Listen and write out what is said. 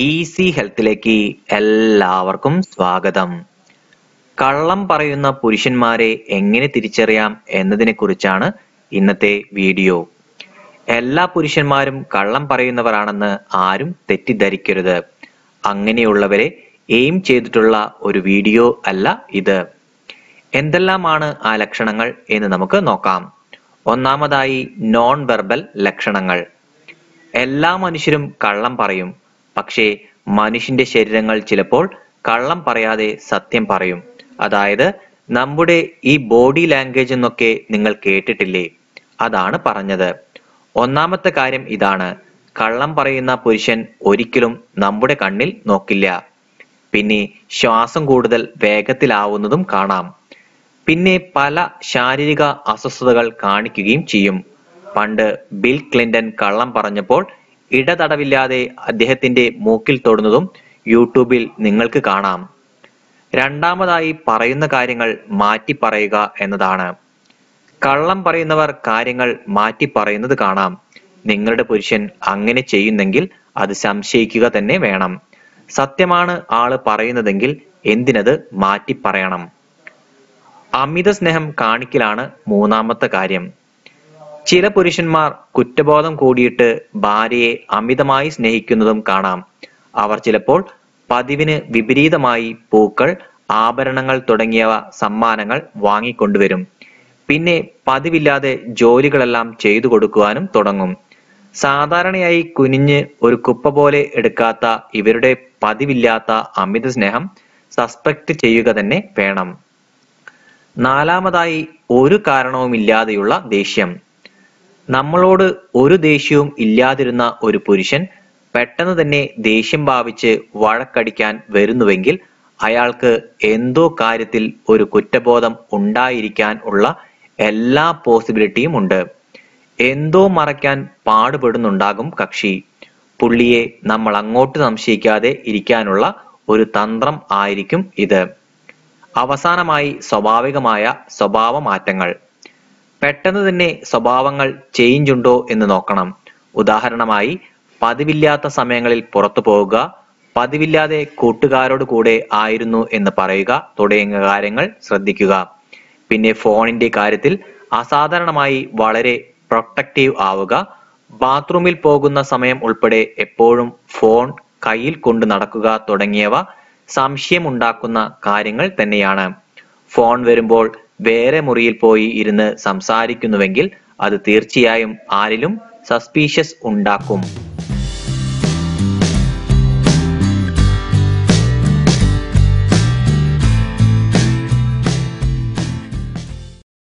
Easy ഹെൽത്തിലേക്ക് എല്ലാവർക്കും സ്വാഗതം. കള്ളം പറയുന്ന പുരുഷന്മാരെ എങ്ങനെ തിരിച്ചറിയാം എന്നതിനെ കുറിച്ചാണ് ഇന്നത്തെ വീഡിയോ. എല്ലാ പുരുഷന്മാരും കള്ളം പറയുന്നവരാണെന്ന് ആരും തെറ്റിദ്ധരിക്കരുത്. അങ്ങനെയുള്ളവരെ എയിം ചെയ്തിട്ടുള്ള ഒരു വീഡിയോ അല്ല ഇത്. എന്തെല്ലാമാണ് ആ ലക്ഷണങ്ങൾ എന്ന് നമുക്ക് നോക്കാം. ഒന്നാമതായി നോൺ വെർബൽ ലക്ഷണങ്ങൾ. എല്ലാ മനുഷ്യരും കള്ളം പറയും. പക്ഷേ മനുഷ്യന്റെ ശരീരങ്ങൾ ചിലപ്പോൾ കള്ളം പറയാതെ സത്യം പറയും. അതായത് നമ്മുടെ ഈ ബോഡി ലാംഗ്വേജ് എന്നൊക്കെ നിങ്ങൾ കേട്ടിട്ടില്ലേ? അതാണ് പറഞ്ഞത്. ഒന്നാമത്തെ കാര്യം ഇതാണ്. കള്ളം പറയുന്ന പുരുഷൻ ഒരിക്കലും നമ്മുടെ കണ്ണിൽ നോക്കില്ല. പിന്നെ ശ്വാസം കൂടുതൽ വേഗത്തിലാവുന്നതും കാണാം. പിന്നെ പല ശാരീരിക അസ്വസ്ഥതകൾ കാണിക്കുകയും ചെയ്യും. പണ്ട് ബിൽ ക്ലിന്റൺ കള്ളം പറഞ്ഞപ്പോൾ ഇടതടവില്ലാതെ അദ്ദേഹത്തിന്റെ മൂക്കിൽ തൊടുന്നതും യൂട്യൂബിൽ നിങ്ങൾക്ക് കാണാം. രണ്ടാമതായി പറയുന്ന കാര്യങ്ങൾ മാറ്റി പറയുക എന്നതാണ്. കള്ളം പറയുന്നവർ കാര്യങ്ങൾ മാറ്റി പറയുന്നത് കാണാം. നിങ്ങളുടെ പുരുഷൻ അങ്ങനെ ചെയ്യുന്നെങ്കിൽ അത് സംശയിക്കുക തന്നെ വേണം. സത്യമാണ് ആൾ പറയുന്നതെങ്കിൽ എന്തിനത് മാറ്റി പറയണം? അമിത സ്നേഹം കാണിക്കലാണ് മൂന്നാമത്തെ കാര്യം. ചില പുരുഷന്മാർ കുറ്റബോധം കൂടിയിട്ട് ഭാര്യയെ അമിതമായി സ്നേഹിക്കുന്നതും കാണാം. അവർ ചിലപ്പോൾ പതിവിന് വിപരീതമായി പൂക്കൾ ആഭരണങ്ങൾ തുടങ്ങിയവ സമ്മാനങ്ങൾ വാങ്ങിക്കൊണ്ടുവരും. പിന്നെ പതിവില്ലാതെ ജോലികളെല്ലാം ചെയ്തു കൊടുക്കുവാനും തുടങ്ങും. സാധാരണയായി കുനിഞ്ഞ് ഒരു കുപ്പ പോലെ എടുക്കാത്ത ഇവരുടെ പതിവില്ലാത്ത അമിത സ്നേഹം സസ്പെക്ട് ചെയ്യുക തന്നെ വേണം. നാലാമതായി ഒരു കാരണവുമില്ലാതെയുള്ള ദേഷ്യം. നമ്മളോട് ഒരു ദേഷ്യവും ഇല്ലാതിരുന്ന ഒരു പുരുഷൻ പെട്ടെന്ന് തന്നെ ദേഷ്യം ഭാവിച്ച് വഴക്കടിക്കാൻ വരുന്നുവെങ്കിൽ അയാൾക്ക് എന്തോ കാര്യത്തിൽ ഒരു കുറ്റബോധം ഉണ്ടായിരിക്കാൻ ഉള്ള എല്ലാ പോസിബിലിറ്റിയും ഉണ്ട്. എന്തോ മറയ്ക്കാൻ പാടുപെടുന്നുണ്ടാകും കക്ഷി. പുള്ളിയെ നമ്മൾ അങ്ങോട്ട് സംശയിക്കാതെ ഇരിക്കാനുള്ള ഒരു തന്ത്രം ആയിരിക്കും ഇത്. അവസാനമായി സ്വാഭാവികമായ സ്വഭാവ മാറ്റങ്ങൾ പെട്ടെന്ന് തന്നെ സ്വഭാവങ്ങൾ ചേഞ്ച് ഉണ്ടോ എന്ന് നോക്കണം. ഉദാഹരണമായി പതിവില്ലാത്ത സമയങ്ങളിൽ പുറത്തു പോവുക പതിവില്ലാതെ കൂട്ടുകാരോട് കൂടെ ആയിരുന്നു എന്ന് പറയുക തുടങ്ങിയ കാര്യങ്ങൾ ശ്രദ്ധിക്കുക. പിന്നെ ഫോണിന്റെ കാര്യത്തിൽ അസാധാരണമായി വളരെ പ്രൊട്ടക്റ്റീവ് ആവുക ബാത്റൂമിൽ പോകുന്ന സമയം ഉൾപ്പെടെ എപ്പോഴും ഫോൺ കയ്യിൽ കൊണ്ട് നടക്കുക തുടങ്ങിയവ സംശയമുണ്ടാക്കുന്ന കാര്യങ്ങൾ തന്നെയാണ്. ഫോൺ വരുമ്പോൾ വേറെ മുറിയിൽ പോയി ഇരുന്ന് സംസാരിക്കുന്നുവെങ്കിൽ അത് തീർച്ചയായും ആരിലും സസ്പീഷ്യസ് ഉണ്ടാക്കും.